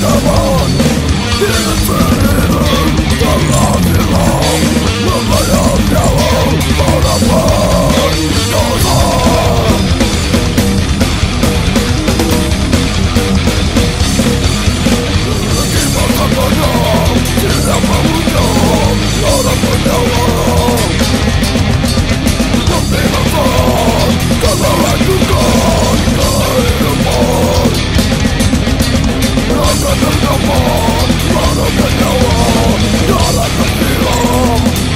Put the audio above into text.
the Not a good no more, not a good no more, not a good no more